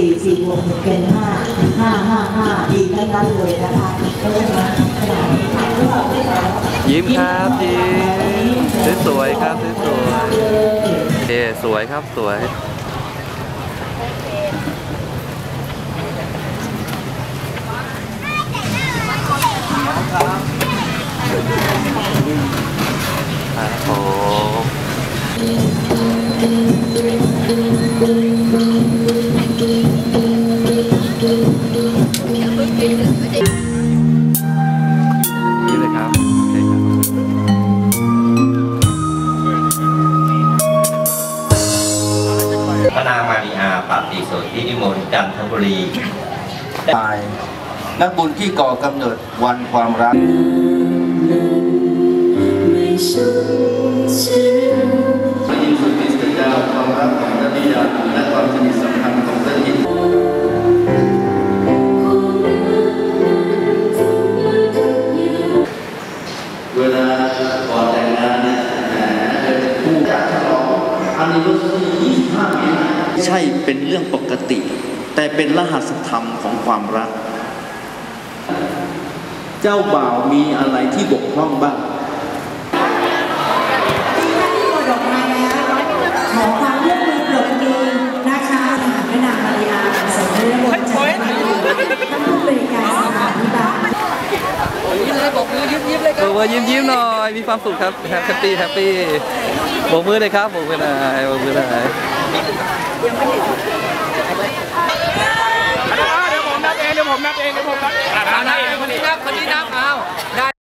ี่สี่บวกเป็นห้าห้าห้าห้าดีทั้งนั้นเลยนะคะเพราะฉะนั้นยิ้มครับยิ้มสวยๆครับสวยๆเอสวยครับสวยครับผม พระนางมาริอาปฏิโสธินิมนต์จันทบุรีตายนักบุญที่ก่อกำเนิดวันความรักพระเยซูคริสต์เจ้าความรักของพระบิดาและความสนิทสัมพันธ์ ใช่เป็นเรื่องปกติ แต่เป็นรหัสธรรมของความรัก เจ้าบ่าวมีอะไรที่บกพร่องบ้าง เวอร์ยิ้มยิ้มหน่อย มีความสุขครับhappy happy โบกมือเลยครับโบกมือหน่อยโบกมือหน่อย